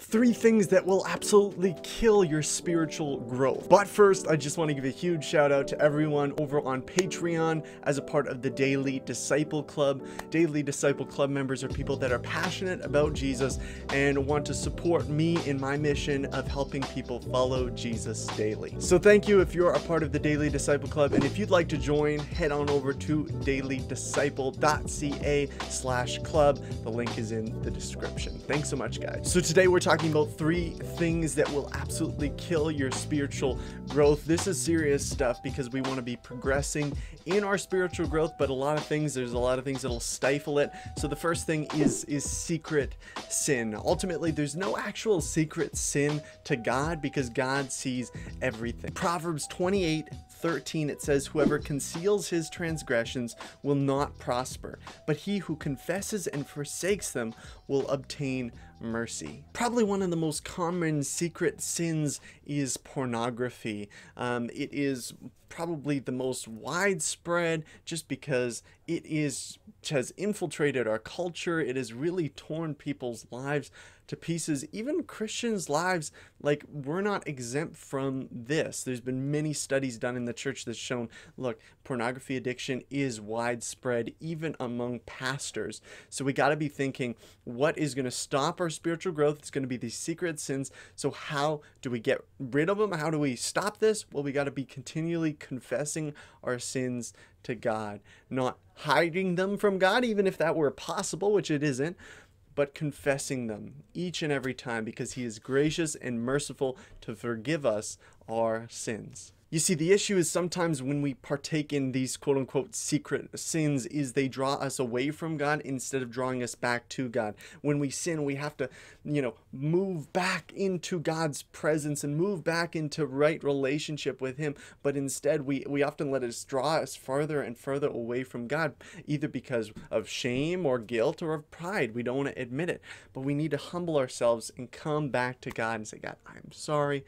Three things that will absolutely kill your spiritual growth. But first, I just want to give a huge shout out to everyone over on Patreon as a part of the Daily Disciple Club. Daily Disciple Club members are people that are passionate about Jesus and want to support me in my mission of helping people follow Jesus daily. So thank you if you're a part of the Daily Disciple Club. And if you'd like to join, head on over to dailydisciple.ca slash club. The link is in the description. Thanks so much, guys. So today we're talking talking about three things that will absolutely kill your spiritual growth. This is serious stuff because we want to be progressing in our spiritual growth, but a lot of things, there's a lot of things that'll stifle it. So the first thing is is secret sin. Ultimately, there's no actual secret sin to God because God sees everything. Proverbs 28 13 it says whoever conceals his transgressions will not prosper but he who confesses and forsakes them will obtain mercy. Probably one of the most common secret sins is pornography. Um, it is probably the most widespread just because it is has infiltrated our culture. It has really torn people's lives to pieces. Even Christians' lives, like we're not exempt from this. There's been many studies done in the church that's shown, look, pornography addiction is widespread even among pastors. So we got to be thinking, what is going to stop our spiritual growth? It's going to be these secret sins. So how do we get rid of them? How do we stop this? Well, we got to be continually confessing our sins to God, not hiding them from God, even if that were possible, which it isn't, but confessing them each and every time because He is gracious and merciful to forgive us our sins. You see, the issue is sometimes when we partake in these quote unquote secret sins is they draw us away from God instead of drawing us back to God. When we sin, we have to, you know, move back into God's presence and move back into right relationship with Him. But instead, we, we often let it draw us farther and further away from God, either because of shame or guilt or of pride. We don't want to admit it. But we need to humble ourselves and come back to God and say, God, I'm sorry.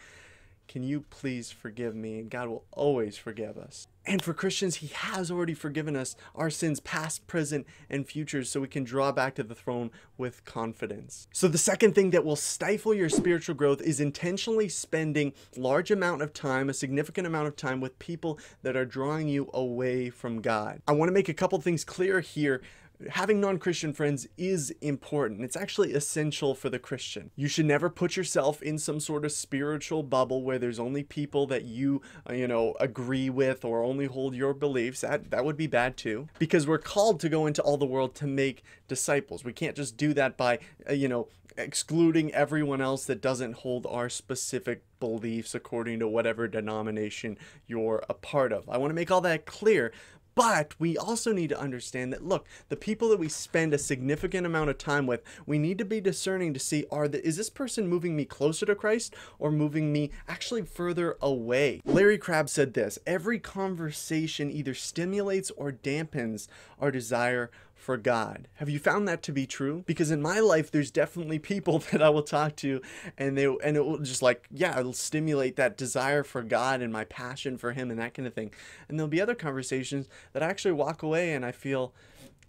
Can you please forgive me? And God will always forgive us. And for Christians, He has already forgiven us our sins, past, present, and futures, so we can draw back to the throne with confidence. So, the second thing that will stifle your spiritual growth is intentionally spending large amount of time, a significant amount of time with people that are drawing you away from God. I want to make a couple things clear here having non Christian friends is important. It's actually essential for the Christian. You should never put yourself in some sort of spiritual bubble where there's only people that you, uh, you know, agree with or only hold your beliefs. That, that would be bad too. Because we're called to go into all the world to make disciples. We can't just do that by, uh, you know, excluding everyone else that doesn't hold our specific beliefs according to whatever denomination you're a part of. I want to make all that clear, but we also need to understand that look, the people that we spend a significant amount of time with, we need to be discerning to see are the, is this person moving me closer to Christ or moving me actually further away? Larry Crabb said this, every conversation either stimulates or dampens our desire for God. Have you found that to be true? Because in my life, there's definitely people that I will talk to, and they and it will just like yeah, it'll stimulate that desire for God and my passion for Him and that kind of thing. And there'll be other conversations that I actually walk away and I feel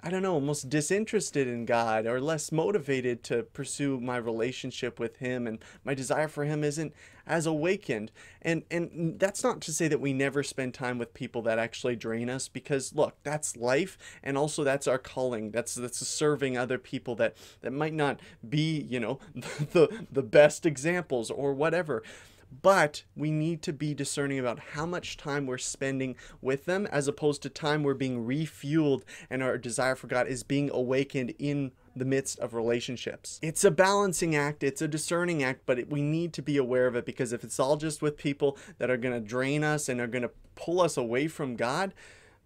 I don't know, almost disinterested in God or less motivated to pursue my relationship with Him, and my desire for Him isn't as awakened. And and that's not to say that we never spend time with people that actually drain us, because look, that's life, and also that's our calling. That's that's serving other people that that might not be, you know, the the best examples or whatever but we need to be discerning about how much time we're spending with them as opposed to time we're being refueled and our desire for God is being awakened in the midst of relationships. It's a balancing act, it's a discerning act, but it, we need to be aware of it because if it's all just with people that are going to drain us and are going to pull us away from God,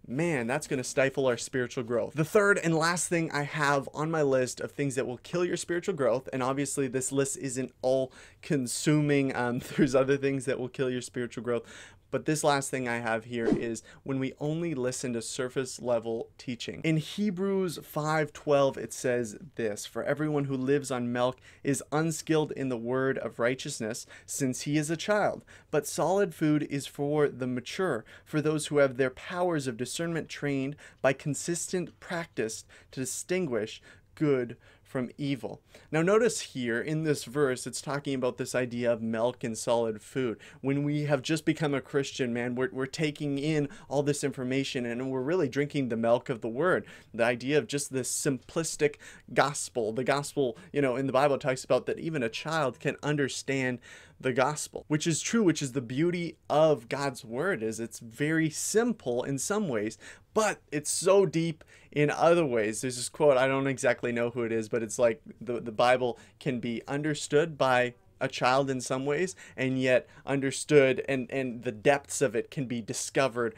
man, that's going to stifle our spiritual growth. The third and last thing I have on my list of things that will kill your spiritual growth, and obviously this list isn't all consuming, um, there's other things that will kill your spiritual growth, but this last thing I have here is when we only listen to surface level teaching. In Hebrews 5:12 it says this, for everyone who lives on milk is unskilled in the word of righteousness since he is a child, but solid food is for the mature, for those who have their powers of discernment trained by consistent practice to distinguish good from evil. Now, notice here in this verse, it's talking about this idea of milk and solid food. When we have just become a Christian, man, we're, we're taking in all this information and we're really drinking the milk of the word. The idea of just this simplistic gospel. The gospel, you know, in the Bible talks about that even a child can understand the gospel which is true which is the beauty of god's word is it's very simple in some ways but it's so deep in other ways. There's this quote i don't exactly know who it is but it's like the, the bible can be understood by a child in some ways and yet understood and and the depths of it can be discovered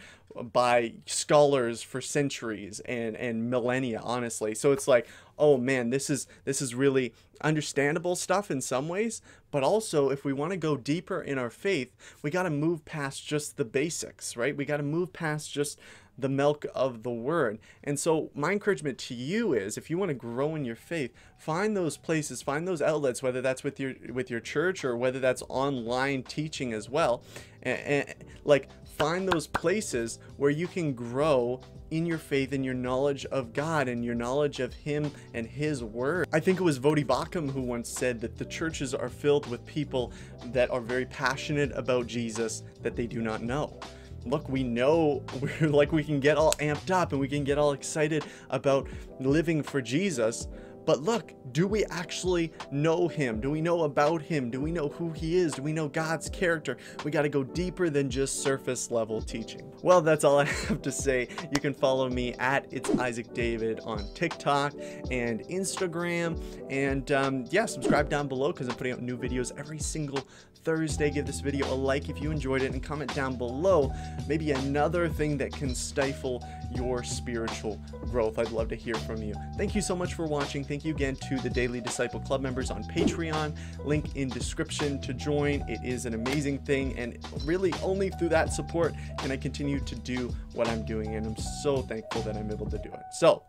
by scholars for centuries and and millennia honestly. So it's like oh man this is this is really understandable stuff in some ways but also if we want to go deeper in our faith we got to move past just the basics right? We got to move past just the milk of the word. And so my encouragement to you is if you want to grow in your faith, find those places, find those outlets, whether that's with your with your church or whether that's online teaching as well. And, and like find those places where you can grow in your faith and your knowledge of God and your knowledge of Him and His Word. I think it was Voddie Baucham who once said that the churches are filled with people that are very passionate about Jesus that they do not know look, we know we're like we can get all amped up and we can get all excited about living for Jesus. But look, do we actually know him? Do we know about him? Do we know who he is? Do we know God's character? We got to go deeper than just surface level teaching. Well, that's all I have to say. You can follow me at It's Isaac David on TikTok and Instagram. And um, yeah, subscribe down below because I'm putting out new videos every single Thursday. Give this video a like if you enjoyed it and comment down below maybe another thing that can stifle your spiritual growth. I'd love to hear from you. Thank you so much for watching. Thank you again to the Daily Disciple Club members on Patreon. Link in description to join. It is an amazing thing and really only through that support can I continue to do what I'm doing and I'm so thankful that I'm able to do it. So,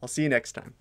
I'll see you next time.